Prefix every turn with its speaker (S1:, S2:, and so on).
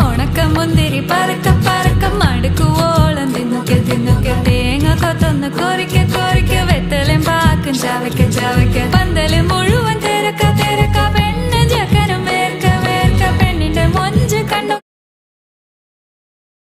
S1: ഉണക്ക മുന്തിരി പറക്ക പറക്ക മടുക്കുവോളം തിന്നുക്കെ തിന്നുക്കെ തേങ്ങ കൊത്തൊന്ന് കൊറിക്ക കൊറിക്ക വെത്തലും പാക്കും ചവയ്ക്ക ചവയ്ക്ക.